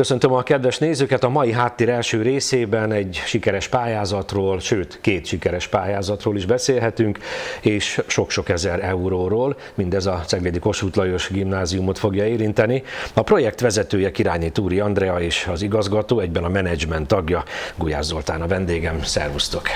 Köszöntöm a kedves nézőket! A mai háttér első részében egy sikeres pályázatról, sőt két sikeres pályázatról is beszélhetünk, és sok-sok ezer euróról. Mindez a Ceglédi Kossuth Lajos gimnáziumot fogja érinteni. A projekt vezetője Királyi Túri Andrea és az igazgató, egyben a menedzsment tagja Gulyás Zoltán a vendégem. Szervusztok!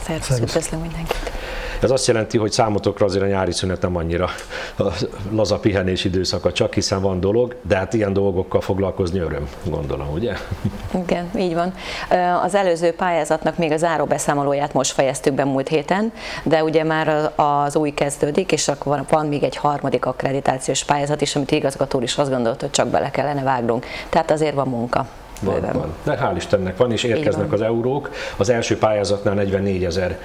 Szervusz, üdvözlöm mindenkit! Ez azt jelenti, hogy számotokra azért a nyári szünet nem annyira a laza pihenés időszaka, csak hiszen van dolog, de hát ilyen dolgokkal foglalkozni öröm, gondolom, ugye? Igen, így van. Az előző pályázatnak még a záró beszámolóját most fejeztük be múlt héten, de ugye már az új kezdődik, és akkor van még egy harmadik akkreditációs pályázat is, amit igazgató is azt gondolt, hogy csak bele kellene vágnunk. Tehát azért van munka. Van, van. De hál' Istennek van, és érkeznek az eurók. Az első pályázatnál 44 ezer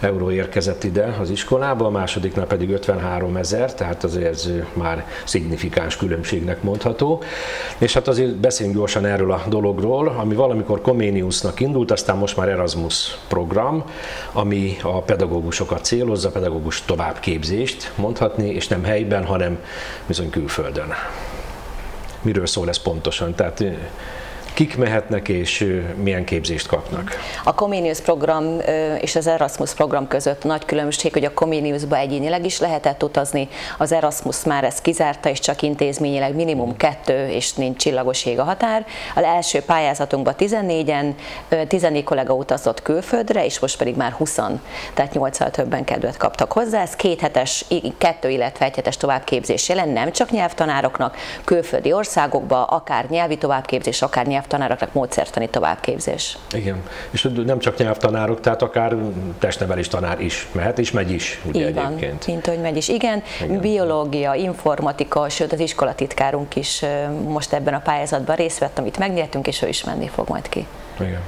euró érkezett ide az iskolába, a másodiknál pedig 53 ezer, tehát azért ez már szignifikáns különbségnek mondható. És hát azért beszéljünk gyorsan erről a dologról, ami valamikor Comeniusnak indult, aztán most már Erasmus program, ami a pedagógusokat célozza, a pedagógus továbbképzést mondhatni, és nem helyben, hanem bizony külföldön. Miről szól ez pontosan? Tehát kik mehetnek és milyen képzést kapnak? A Comenius program és az Erasmus program között nagy különbség, hogy a Comeniusba egyénileg is lehetett utazni, az Erasmus már ezt kizárta, és csak intézményileg minimum kettő, és nincs csillagos ég a határ. Az első pályázatunkban 14-en, 14 kollega utazott külföldre, és most pedig már 20 tehát 8 többen kedvet kaptak hozzá. Ez két hetes, kettő, illetve egy hetes továbbképzés jelen, nem csak nyelvtanároknak, külföldi országokba, akár nyelvi továbbképzés, akár nyelv nyelvtanároknak módszertani továbbképzés. Igen, és nem csak nyelvtanárok, tehát akár testnevelés tanár is mehet, és megy is, ugye Így van, egyébként. mint hogy megy is. Igen, Igen, biológia, informatika, sőt az iskolatitkárunk is most ebben a pályázatban részt vett, amit megnyertünk, és ő is menni fog majd ki. Igen.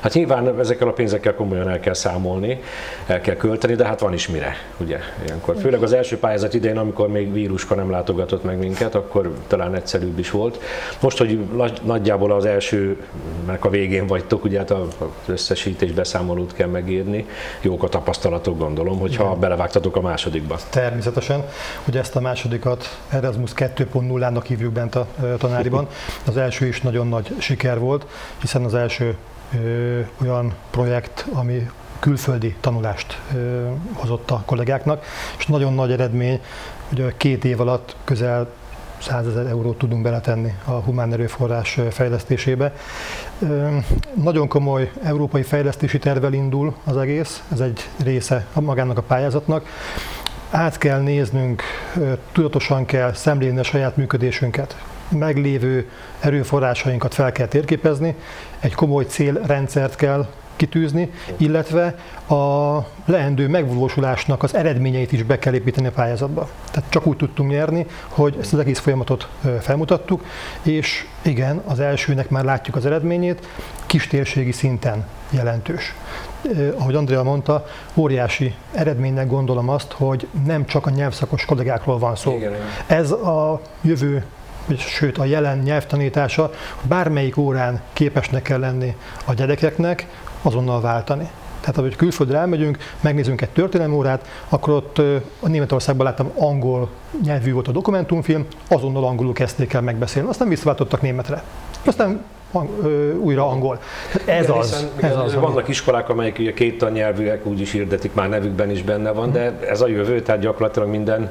Hát nyilván ezekkel a pénzekkel komolyan el kell számolni, el kell költeni, de hát van is mire, ugye, ilyenkor. Főleg az első pályázat idején, amikor még víruska nem látogatott meg minket, akkor talán egyszerűbb is volt. Most, hogy nagyjából az elsőnek a végén vagytok, ugye hát az összesítés beszámolót kell megírni, jók a tapasztalatok gondolom, hogyha Igen. belevágtatok a másodikba. Természetesen, ugye ezt a másodikat Erasmus 2.0-nak hívjuk bent a tanáriban. Az első is nagyon nagy siker volt, hiszen az első olyan projekt, ami külföldi tanulást hozott a kollégáknak, és nagyon nagy eredmény, hogy két év alatt közel 100 ezer eurót tudunk beletenni a humán erőforrás fejlesztésébe. Nagyon komoly európai fejlesztési tervel indul az egész, ez egy része magának a pályázatnak. Át kell néznünk, tudatosan kell szemlélni a saját működésünket meglévő erőforrásainkat fel kell térképezni, egy komoly célrendszert kell kitűzni, illetve a leendő megvalósulásnak az eredményeit is be kell építeni a pályázatba. Tehát csak úgy tudtunk nyerni, hogy ezt az egész folyamatot felmutattuk, és igen, az elsőnek már látjuk az eredményét, kistérségi szinten jelentős. Ahogy Andrea mondta, óriási eredménynek gondolom azt, hogy nem csak a nyelvszakos kollégákról van szó. Igen, igen. Ez a jövő sőt a jelen nyelvtanítása bármelyik órán képesnek kell lenni a gyerekeknek azonnal váltani. Tehát, hogy külföldre elmegyünk, megnézünk egy történelmi órát, akkor ott a Németországban láttam angol nyelvű volt a dokumentumfilm, azonnal angolul kezdték el megbeszélni, aztán visszaváltottak németre. Aztán újra angol. Ez Igen, az. Ez az vannak van. iskolák, amelyek ugye két tannyelvűek, úgy is hirdetik, már nevükben is benne van, de ez a jövő, tehát gyakorlatilag minden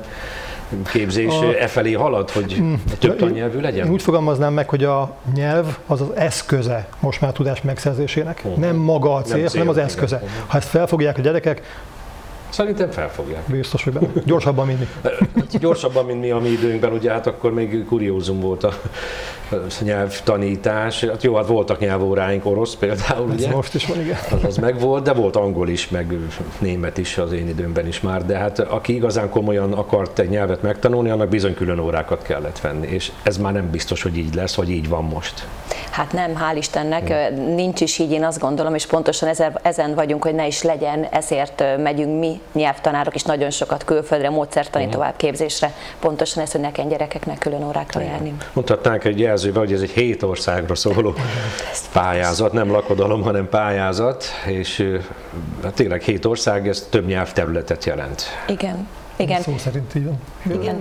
képzés a, e felé halad, hogy mm. több tannyelvű legyen? Úgy fogalmaznám meg, hogy a nyelv az az eszköze most már a tudás megszerzésének. Uh-huh. Nem maga a cél, nem hanem az eszköze. Igen. Ha ezt felfogják a gyerekek, Szerintem felfogják. Biztos, hogy benne. Gyorsabban, mint mi. Gyorsabban, mint mi a mi időnkben, ugye hát akkor még kuriózum volt a nyelvtanítás. Hát jó, hát voltak nyelvóráink, orosz például, Ez ugye? most is van, igen. Az, az meg volt, de volt angol is, meg német is az én időmben is már, de hát aki igazán komolyan akart egy nyelvet megtanulni, annak bizony külön órákat kellett venni, és ez már nem biztos, hogy így lesz, vagy így van most. Hát nem, hál' Istennek, hmm. nincs is így, én azt gondolom, és pontosan ezen, vagyunk, hogy ne is legyen, ezért megyünk mi nyelvtanárok is nagyon sokat külföldre, módszertani hmm. továbbképzésre, pontosan ez, hogy ne gyerekeknek külön órákra járni. Mondhatnánk egy jelzővel, hogy ez egy hét országra szóló pályázat, nem lakodalom, hanem pályázat, és hát tényleg hét ország, ez több nyelvterületet jelent. Igen. Igen. Szó szerint így van. Igen.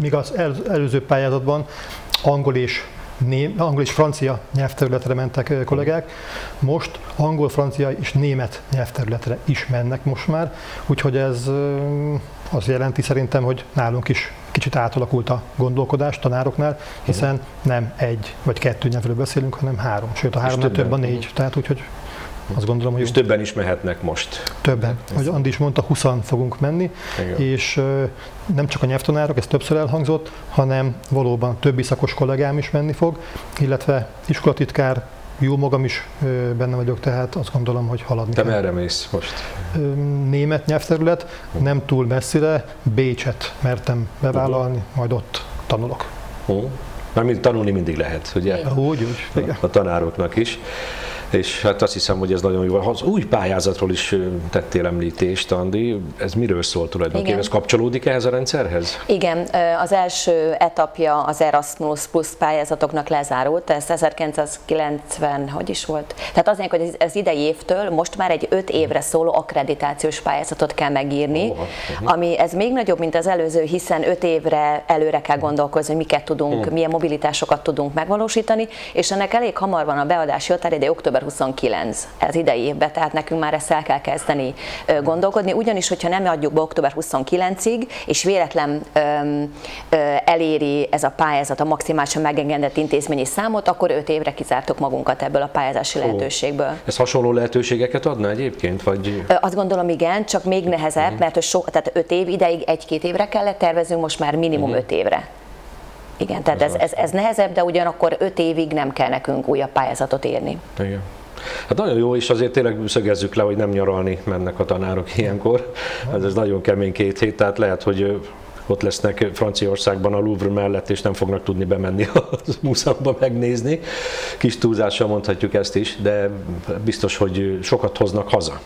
Míg az előző pályázatban angol és ném, angol és francia nyelvterületre mentek kollégák, most angol, francia és német nyelvterületre is mennek most már, úgyhogy ez az jelenti szerintem, hogy nálunk is kicsit átalakult a gondolkodás tanároknál, hiszen nem egy vagy kettő nyelvről beszélünk, hanem három, sőt a háromnál több a négy, tehát úgyhogy azt gondolom, hogy és jó. többen is mehetnek most. Többen. Ahogy Andi is mondta, 20 fogunk menni, Igen. és nem csak a nyelvtanárok, ez többször elhangzott, hanem valóban többi szakos kollégám is menni fog, illetve iskolatitkár, jó magam is benne vagyok, tehát azt gondolom, hogy haladni Te kell. merre mész most? Német nyelvterület, nem túl messzire, Bécset mertem bevállalni, majd ott tanulok. Mármint tanulni mindig lehet, ugye? Úgy, úgy. Igen. A tanároknak is és hát azt hiszem, hogy ez nagyon jó. Az új pályázatról is tettél említést, Andi. Ez miről szól tulajdonképpen? Ez kapcsolódik ehhez a rendszerhez? Igen, az első etapja az Erasmus Plus pályázatoknak lezárult, ez 1990, hogy is volt? Tehát azért, hogy az idei évtől most már egy öt évre szóló akkreditációs pályázatot kell megírni, oh, uh-huh. ami ez még nagyobb, mint az előző, hiszen öt évre előre kell gondolkozni, miket tudunk, uh-huh. milyen mobilitásokat tudunk megvalósítani, és ennek elég hamar van a beadási határideje október 29 ez idei évben, tehát nekünk már ezt el kell kezdeni gondolkodni, ugyanis, hogyha nem adjuk be október 29-ig, és véletlen öm, ö, eléri ez a pályázat a maximálisan megengedett intézményi számot, akkor 5 évre kizártuk magunkat ebből a pályázási Ó, lehetőségből. Ez hasonló lehetőségeket adna egyébként? Vagy... Azt gondolom igen, csak még nehezebb, uh-huh. mert so, tehát 5 év ideig egy-két évre kellett tervezünk, most már minimum 5 uh-huh. évre. Igen, tehát ez, ez, ez nehezebb, de ugyanakkor 5 évig nem kell nekünk újabb pályázatot írni. Igen. Hát nagyon jó, és azért tényleg szögezzük le, hogy nem nyaralni mennek a tanárok ilyenkor. Ez, ez nagyon kemény két hét, tehát lehet, hogy ott lesznek Franciaországban a Louvre mellett, és nem fognak tudni bemenni a múzeumba megnézni. Kis túlzással mondhatjuk ezt is, de biztos, hogy sokat hoznak haza.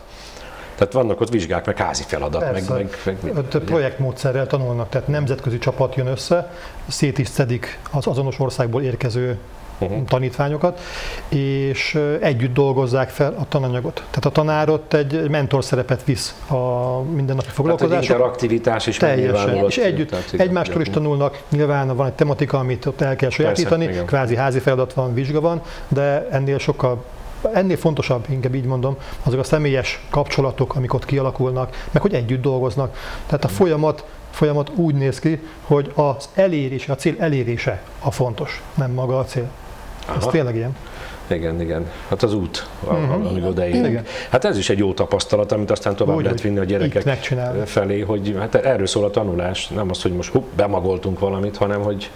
Tehát vannak ott vizsgák, meg házi feladat, Persze. meg, meg, meg ott projektmódszerrel tanulnak, tehát nemzetközi csapat jön össze, szét is szedik az azonos országból érkező uh-huh. tanítványokat, és együtt dolgozzák fel a tananyagot. Tehát a tanár ott egy mentor szerepet visz a mindennapi foglalkozások. Tehát interaktivitás is Teljesen. És együtt, tehát, egymástól is tanulnak, nyilván van egy tematika, amit ott el kell sajátítani, Persze, kvázi házi feladat van, vizsga van, de ennél sokkal ennél fontosabb, inkább így mondom, azok a személyes kapcsolatok, amik ott kialakulnak, meg hogy együtt dolgoznak. Tehát a folyamat folyamat úgy néz ki, hogy az elérés, a cél elérése a fontos, nem maga a cél. Aha. Ez tényleg ilyen. Igen, igen. Hát az út, uh-huh. amíg odaérünk. Hát ez is egy jó tapasztalat, amit aztán tovább Úgy, lehet vinni a gyerekek felé, hogy hát erről szól a tanulás, nem az, hogy most hú, bemagoltunk valamit, hanem hogy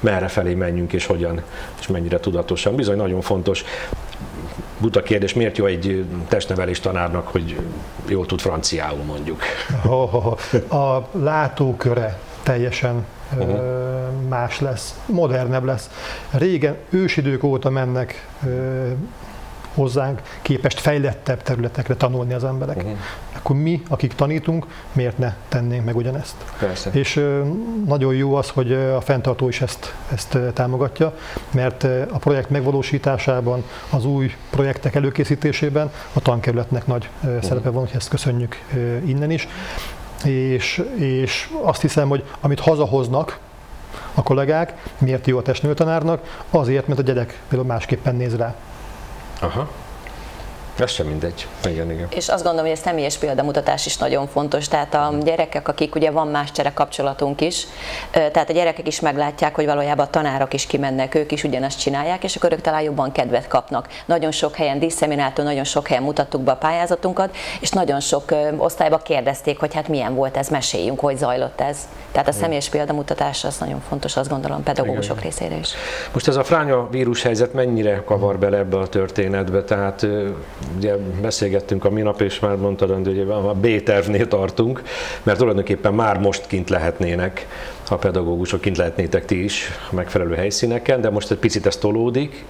merre felé menjünk és hogyan, és mennyire tudatosan. Bizony nagyon fontos. Buta kérdés, miért jó egy testnevelés tanárnak, hogy jól tud franciául mondjuk? A látóköre teljesen uh-huh. más lesz, modernebb lesz. Régen, ősidők óta mennek hozzánk képest fejlettebb területekre tanulni az emberek. Uh-huh. Akkor mi, akik tanítunk, miért ne tennénk meg ugyanezt? Persze. És nagyon jó az, hogy a fenntartó is ezt, ezt támogatja, mert a projekt megvalósításában, az új projektek előkészítésében a tankerületnek nagy uh-huh. szerepe van, hogy ezt köszönjük innen is és, és azt hiszem, hogy amit hazahoznak a kollégák, miért jó a testnőtanárnak, azért, mert a gyerek például másképpen néz rá. Aha. Ez sem mindegy. Igen, igen. És azt gondolom, hogy a személyes példamutatás is nagyon fontos. Tehát a gyerekek, akik ugye van más csere kapcsolatunk is, tehát a gyerekek is meglátják, hogy valójában a tanárok is kimennek, ők is ugyanazt csinálják, és akkor ők talán jobban kedvet kapnak. Nagyon sok helyen diszemináltó, nagyon sok helyen mutattuk be a pályázatunkat, és nagyon sok osztályban kérdezték, hogy hát milyen volt ez, meséljünk, hogy zajlott ez. Tehát a személyes példamutatás az nagyon fontos, azt gondolom, pedagógusok igen. részére is. Most ez a fránya vírus helyzet mennyire kavar bele ebbe a történetbe? Tehát ugye beszélgettünk a minap, és már mondtad, hogy a B-tervnél tartunk, mert tulajdonképpen már most kint lehetnének a pedagógusok, kint lehetnétek ti is a megfelelő helyszíneken, de most egy picit ez tolódik,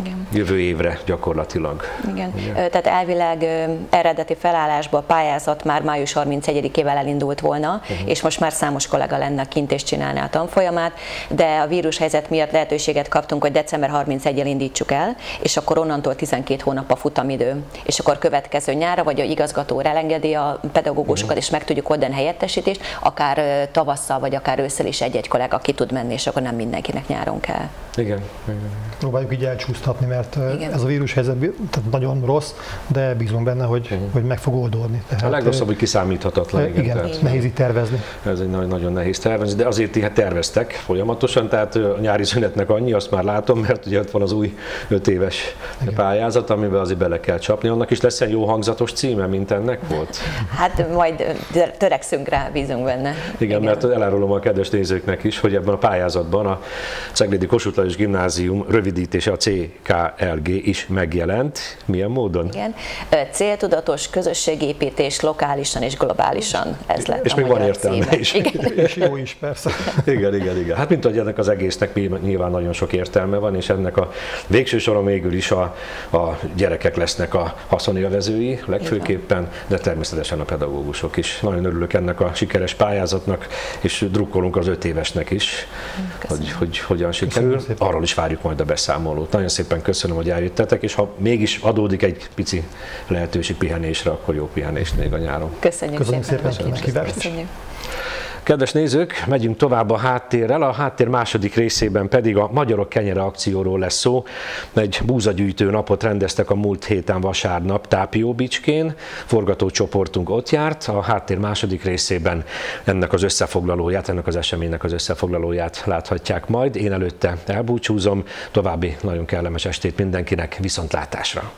Igen. jövő évre gyakorlatilag. Igen. Igen. Tehát elvileg eredeti felállásba a pályázat már május 31-ével elindult volna, uh-huh. és most már számos kollega lenne kint és csinálná a tanfolyamát, de a vírushelyzet miatt lehetőséget kaptunk, hogy december 31-el indítsuk el, és akkor onnantól 12 hónap a futamidő. És akkor következő nyára, vagy a igazgató elengedi a pedagógusokat, uh-huh. és meg tudjuk oldani helyettesítést, akár tavasszal, vagy akár ősszel is egy-egy kollega ki tud menni, és akkor nem mindenkinek nyáron kell. Igen. Igen. Próbáljuk így elcsúsztatni, mert Igen. ez a vírushelyzet tehát nagyon rossz, de bízunk benne, hogy, uh-huh. hogy meg fog oldódni. Tehát, a legrosszabb, hogy kiszámíthatatlan. Igen, igen tehát, nehéz így tervezni. Ez egy nagyon nehéz tervezni, de azért hát terveztek folyamatosan, tehát a nyári szünetnek annyi, azt már látom, mert ugye ott van az új öt éves igen. pályázat, amiben azért bele kell csapni. Annak is lesz egy jó hangzatos címe, mint ennek volt? Hát majd törekszünk rá, bízunk benne. Igen, igen. mert elárulom a kedves nézőknek is, hogy ebben a pályázatban a Ceglédi Kossuth Lajos Gimnázium rövidítése a CKLG is megjelent. Milyen módon? Igen. Céltudatos közösségépítés lokálisan és globálisan. Ez lett és még van értelme címe. is. Igen. és jó is, persze. Igen, igen, igen. Hát mint hogy ennek az egésznek nyilván nagyon sok értelme van, és ennek a végső soron végül is a, a gyerekek lesznek a haszonélvezői legfőképpen, de természetesen a pedagógusok is. Nagyon örülök ennek a sikeres pályázatnak, és drukkolunk az öt évesnek is, hogy, hogy hogyan sikerül. Arról is várjuk majd a beszámolót. Nagyon szépen köszönöm, hogy eljöttetek, és ha mégis adódik egy pici lehetőség pihenésre, akkor jó pihenést még a nyáron. Köszönjük, Köszönjük szépen, szépen Köszönjük. Kedves nézők, megyünk tovább a háttérrel. A háttér második részében pedig a Magyarok Kenyere akcióról lesz szó. Egy búzagyűjtő napot rendeztek a múlt héten vasárnap Tápióbicskén. Forgatócsoportunk ott járt. A háttér második részében ennek az összefoglalóját, ennek az eseménynek az összefoglalóját láthatják majd. Én előtte elbúcsúzom. További nagyon kellemes estét mindenkinek. Viszontlátásra!